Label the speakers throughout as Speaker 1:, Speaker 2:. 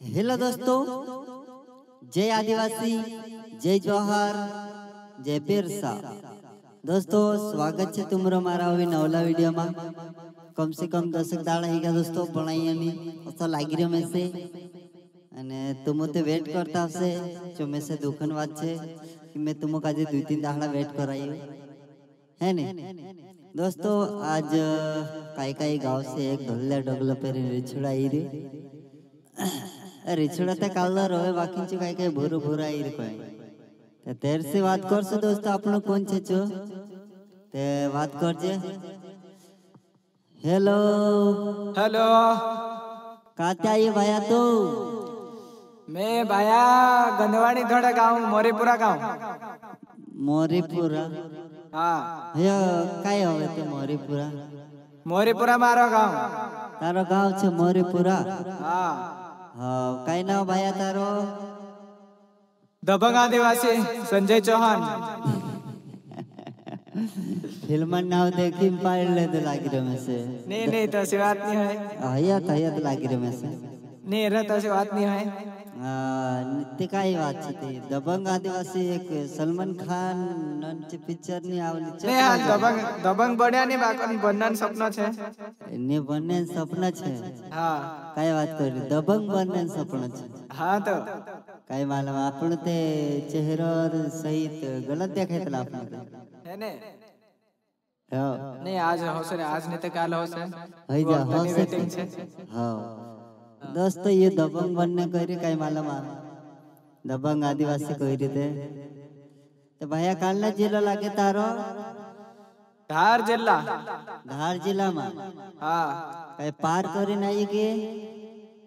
Speaker 1: Hello दोस्तों, जय आदिवासी, जय जवाहर, जय पेरसा दोस्तों, स्वागत है तुमरो मारा अभी नवला वीडियो में। कम से कम दशक दाल है का दोस्तों बनाई अने ऐसा लागी रियो में से अने तुम तो वेट करता से जो में से दुखन बात है कि मैं तुम का आज दो तीन दाड़ा वेट कर कराई है ने? दोस्तों, आज, काई काई गाँव से एक ढोलला डोगला पेरी रिछुड़ा आई रही रिछड़ा ते काल रोवे बाकी चु काई काई भूरू भूरा आई रे कोई ते तेर से बात कर से दोस्तों आपनो कौन छे छो ते बात कर जे हेलो।
Speaker 2: हेलो
Speaker 1: काते आई भाया तो?
Speaker 2: मैं भाया गंधवानी थोड़ा गाँव मोरीपुरा गाँव।
Speaker 1: मोरीपुरा?
Speaker 2: हाँ।
Speaker 1: हयो काय होवे ते मोरीपुरा?
Speaker 2: मोरीपुरा मारो गाँव।
Speaker 1: तारो गाँव छे मोरीपुरा।
Speaker 2: हाँ।
Speaker 1: हाँ, हो काय नाव भाया तारो
Speaker 2: दबंग आदिवासी संजय चौहान।
Speaker 1: फ़िल्म नाव देखी पडले तो लागी नहीं
Speaker 2: नाही नाही तो तशी बात नाही
Speaker 1: आहे हयात हयात लागी रमेसे
Speaker 2: नाही रे तशी तो बात नाही आहे
Speaker 1: તે કઈ વાત છે તે? દબંગ આદિવાસી એક સલમાન ખાનની પિક્ચરની આવેલી છે.
Speaker 2: દબંગ દબંગ બન્યા ની બાકોની બનનાન સપના છે?
Speaker 1: ને બનનાન સપના છે.
Speaker 2: હા.
Speaker 1: કઈ વાત કરી દબંગ બનનાન સપના છે.
Speaker 2: હા તો.
Speaker 1: કઈ માલમ આપણો તે ચહેરો સહિત ગલત દેખાય તલા હે
Speaker 2: ને? હા. ને આજ હોશે આજ ને તે કાલ હોશે.
Speaker 1: હઈ જા હોશે. હા. दोस्त ये दबंग बनने को कहरी कहीं मालूम आ दबंग आदिवासी को कहरी थे तो भैया कालना जिला लागे तारो?
Speaker 2: धार जिला।
Speaker 1: धार जिला में?
Speaker 2: हाँ।
Speaker 1: कहीं पार करी नहीं की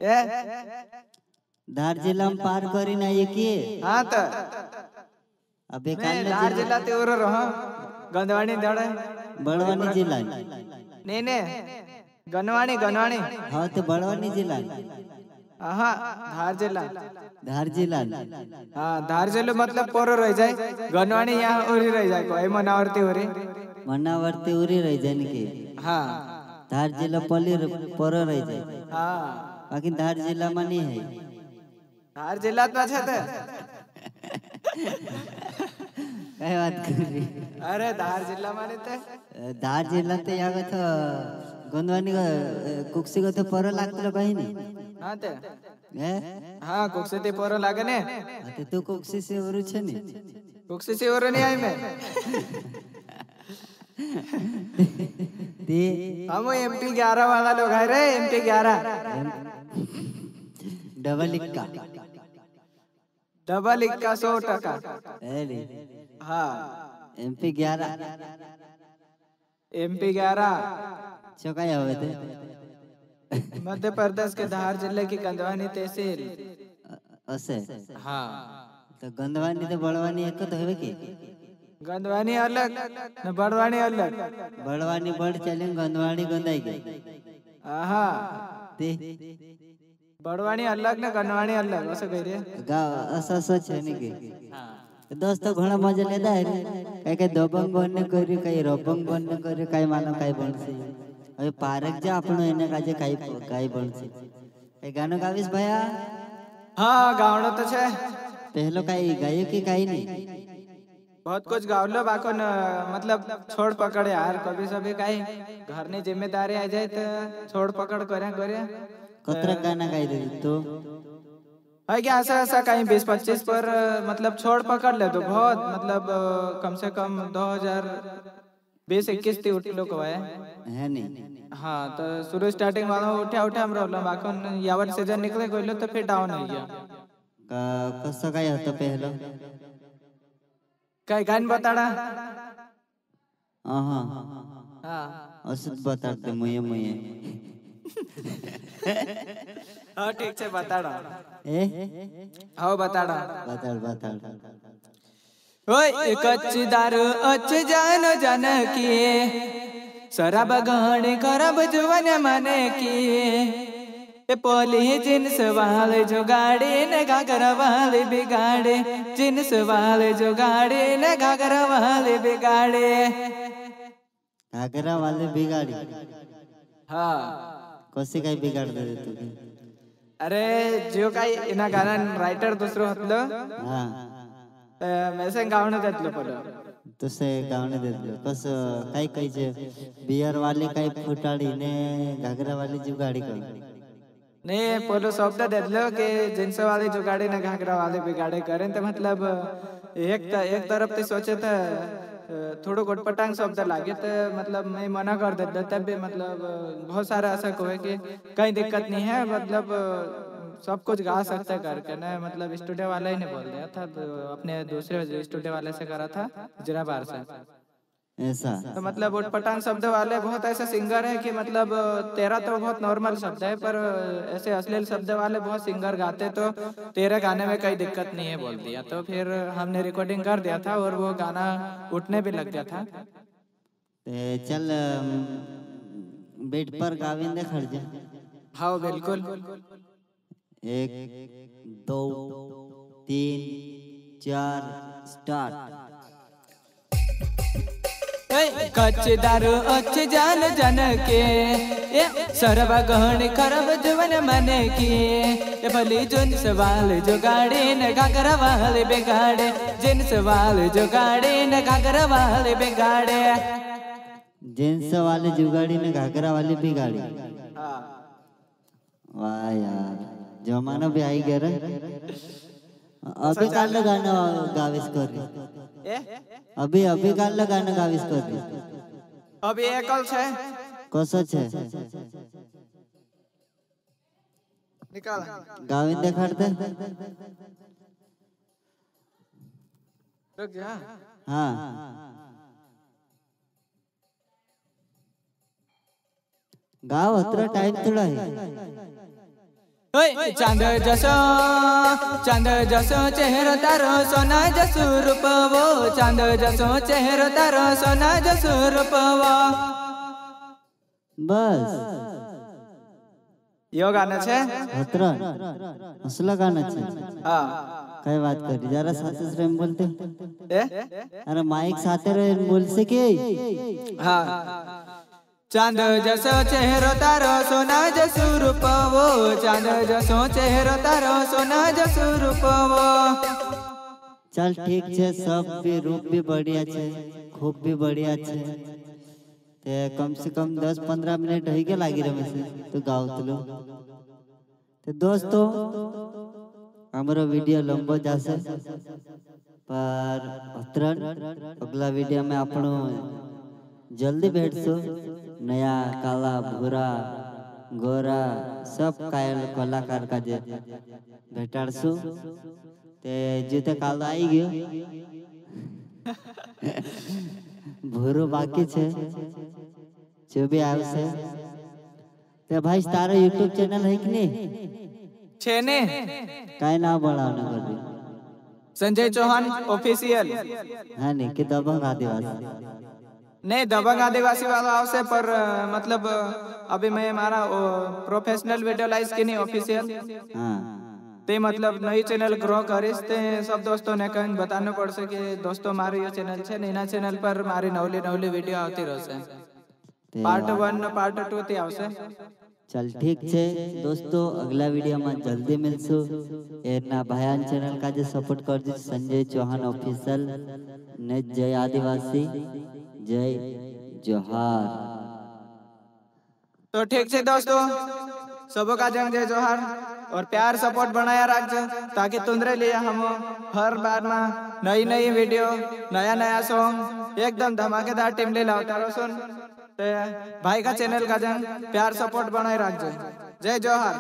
Speaker 2: ए?
Speaker 1: धार जिला में पार करी नहीं की
Speaker 2: हाँ तो। अबे
Speaker 1: कालना
Speaker 2: धार जिला ते उरो रहो। गंधवानी धड़े
Speaker 1: बड़वानी जिला।
Speaker 2: नहीं नहीं। ગનવાણી ગનવાણી
Speaker 1: હા તો બળવાની જિલ્લા
Speaker 2: હા ધાર જિલ્લા
Speaker 1: ધાર જિલ્લા
Speaker 2: હા ધાર જિલ્લો મતલબ પોરો રહી જાય ગનવાણી યા ઉરી રહી જાય કોઈ મનાવર્તી ઉરી
Speaker 1: મનાવર્તી ઉરી રહી જાય ને કે
Speaker 2: હા
Speaker 1: ધાર જિલ્લા પલ્લી પોરો રહી જાય
Speaker 2: હા
Speaker 1: બાકી ધાર જિલ્લામાં નહીં હે
Speaker 2: ધાર જિલ્લામાં છે તે
Speaker 1: કઈ વાત કરી
Speaker 2: અરે ધાર જિલ્લામાં રહેતે
Speaker 1: ધાર જિલ્લા તો યાગો તો गंदवानी का कुक्सी को तो पर लाग तो कहीं नहीं
Speaker 2: हाँ ते.
Speaker 1: है?
Speaker 2: हाँ कुक्सी ते पर लागने.
Speaker 1: अते तू तो कुक्सी से और उच्च नहीं
Speaker 2: कुक्सी से और नहीं आई मैं
Speaker 1: ती
Speaker 2: हम वो एमपी ग्यारह वाला लोग है रे एमपी ग्यारह
Speaker 1: डबल इक्का.
Speaker 2: डबल इक्का सौ टका. हाँ. एमपी ग्यारह
Speaker 1: एमपी ग्यारह चौका
Speaker 2: मध्य प्रदेश के धार ज़िले की गंदवानी तहसील
Speaker 1: ओसे
Speaker 2: हाँ
Speaker 1: तो गंदवानी तो बड़वानी एक तो है की
Speaker 2: गंधवानी अलग न बड़वानी अलग
Speaker 1: बड़वानी बड़ चले गंदवानी गंदाई के
Speaker 2: आहा
Speaker 1: ते
Speaker 2: बड़वानी अलग न गंदवानी अलग ऐसे कह रहे
Speaker 1: गाँव ऐसा सच है नहीं के हाँ દોસ્તો ઘણા મજા લેતા હે કઈ કઈ દબંગ બનને કર્યું કઈ રબંગ બનને કર્યું કઈ માનો કઈ બનશે હવે પારક જે આપણો એને કાજે કઈ કઈ બનશે કઈ ગાનો ગાવીશ ભયા
Speaker 2: हाँ गावड़ो तो छे
Speaker 1: પહેલો કઈ ગાયો કે કઈ નહીં
Speaker 2: बहुत कुछ गावलो बाको न मतलब छोड़ पकड़ यार कभी सभी काई घर ने जिम्मेदारी आ जाए तो छोड़ पकड़ करे करे
Speaker 1: કતરા ગાના ગાઈ દીધું તો
Speaker 2: भाई क्या ऐसा ऐसा कहीं बीस पच्चीस पर मतलब छोड़ पकड़ ले तो बहुत मतलब कम से कम दो हज़ार बीस इक्कीस थी उठ लोग है
Speaker 1: नहीं।
Speaker 2: हाँ तो शुरू स्टार्टिंग वालों उठा उठा हम प्रॉब्लम आखन यावर सीज़न निकले कोई तो फिर डाउन हो गया।
Speaker 1: कसं काय होतं तो पहिलं।
Speaker 2: काय गाणं बताडा
Speaker 1: हाँ,
Speaker 2: हाँ।,
Speaker 1: हाँ। असुत बता बताडते मुझे मुझे
Speaker 2: हाँ ठीक से बता
Speaker 1: रहा
Speaker 2: हाँ बता
Speaker 1: रहा बता बता
Speaker 2: ओए कच्चदार अच्छे जान जान किए शराब गहन करब जुवन मने किए पोली जिन्स वाले जो गाड़े न घाघर वाले बिगाड़े। जिन्स वाले जो गाड़े न घाघर वाले बिगाड़े।
Speaker 1: घाघरा वाले बिगाड़ी।
Speaker 2: हाँ।
Speaker 1: कसे काय बिगाड़ दे तू
Speaker 2: अरे जो काही एना गाना रायटर दुसरो हतलो
Speaker 1: हा।
Speaker 2: मेसेंग गावणं त्यातलं पडलं
Speaker 1: तसे गावने देतलो कसं काय कायचे बियर वाले काय फुटाडी ने घागरा वाली जीव गाडी काय
Speaker 2: ने पोलो शब्द देतलो कि जिनस वाले जो गाड़ी ने घाघरा वाले भी गाड़ी करें तो मतलब एक त, एक तरफ़ ते सोचे तो थोड़ो गोटपटांग शब्द लागे तो मतलब मैं मना कर देता, तब भी मतलब बहुत सारा ऐसा को है कि कहीं दिक्कत नहीं है मतलब सब कुछ गा सकते करके। ना मतलब स्टूडियो वाला ही ने बोल दिया था तो अपने दूसरे स्टूडियो वाले से करा था, जरा बार से।
Speaker 1: ऐसा।
Speaker 2: तो मतलब उटपटांग शब्द वाले बहुत ऐसे सिंगर है कि मतलब तेरा तो बहुत नॉर्मल शब्द है पर ऐसे अश्लील शब्द वाले बहुत सिंगर गाते तो तेरे गाने में कोई दिक्कत नहीं है बोल दिया। तो फिर हमने रिकॉर्डिंग कर दिया था और वो गाना उठने भी लग गया था।
Speaker 1: ते चल बेड पर गाविन दे खर्च
Speaker 2: हाँ बिल्कुल।
Speaker 1: एक दो तीन चार स्टार्ट।
Speaker 2: कच्चे दारू अच्छे जान जन के ए सरब गहन खरब जवन मन की ए भली जुन सवाल जो गाड़े न घाघरा वाले बिगाड़े। जिन सवाल जो गाड़े न घाघरा वाले बेगाड़े।
Speaker 1: जेंट्स वाले जुगाड़ी में घाघरा वाली भी गाड़ी
Speaker 2: हाँ
Speaker 1: वाह यार जमाना भी आई गया अभी काल गाना गाविस कर
Speaker 2: ए?
Speaker 1: अभी अभी काल गाना गाविस कर रही
Speaker 2: अभी एकल छे
Speaker 1: कसं છે
Speaker 2: निकाल।
Speaker 1: गाविन देखाडते
Speaker 2: रुक जा।
Speaker 1: हा। गाव अत्र टाइम थोडा
Speaker 2: ओय चाँद जसो चाँद जसो चेहरो तारो सोना जसो रूपवो। चाँद जसो चेहरो तारो सोना जसो रूपवो।
Speaker 1: बस।
Speaker 2: यो गाना छे?
Speaker 1: हतर असला गाना छे।
Speaker 2: हाँ
Speaker 1: कई बात कर दी जरा साथे से बोलते।
Speaker 2: ए?
Speaker 1: अरे माइक साथे रे बोल सके?
Speaker 2: हाँ। चाँद जसो चेहरो तारो सोना जसो रूपवो चाँद जसो चेहरो तारो सोना जसो रूपवो
Speaker 1: चल ठीक छे, सब भी रूप भी बढ़िया छे, खूब भी बढ़िया छे। ते कम से कम 10 15 मिनट होई के लागी रे मैसे तो गाओ तो तलो ते दोस्तों, हमरो वीडियो लंबो जासे, पर अतरण अगला वीडियो में आपनो जल्दी भेटसो। नया काला भूरा गोरा सब कायल कलाकार का काजे भेटाड़सू ते जते काल आई गयो। भूरो बाकी छे। जो भी आयो से। ते भाई तारो YouTube चैनल है कि
Speaker 2: नहीं? छे
Speaker 1: ने। काय ना बड़ा
Speaker 2: ना कर संजय
Speaker 1: चौहान ऑफिशियल। हाँ नहीं के दबंग आदिवासी।
Speaker 2: नहीं दबंग आदिवासी वाला आवश्य पर मतलब अभी मैं हमारा प्रोफेशनल वीडियो लाइज की नहीं ऑफिशियल ते मतलब नई चैनल ग्रो करिस ते सब दोस्तों ने कहीं बताने पड़ सके दोस्तों मारे यो चैनल छे नैना चैनल पर मारे नवली नवली वीडियो आती आवती रहसे
Speaker 1: पार्ट
Speaker 2: वन ने पार्ट टू ते आवश्य
Speaker 1: चल ठीक छे दोस्तों अगला वीडियो में जल्दी मिलसु। एना भयान चैनल का जे सपोर्ट कर दी संजय चौहान ऑफिशियल ने जय आदिवासी। जय जोहार।
Speaker 2: तो ठीक છે दोस्तों, सबों का जंग जय जोहार, और प्यार सपोर्ट बनाया रखजो ताकि तुंदरे लिए हम हर बार में नई नई वीडियो नया नया सॉन्ग, एकदम धमाकेदार टीम ले लाओ तारो सुन। ते भाई का चैनल का जंग, प्यार सपोर्ट बनाए रखजो जय जोहार।